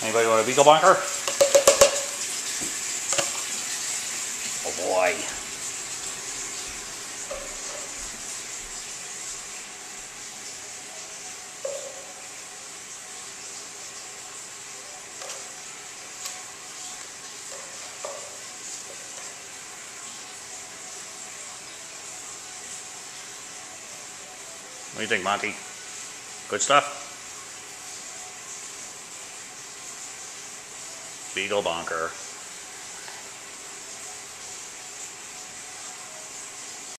Anybody want a beagle bonker? Oh boy. What do you think, Monty? Good stuff? Beagle Bonker.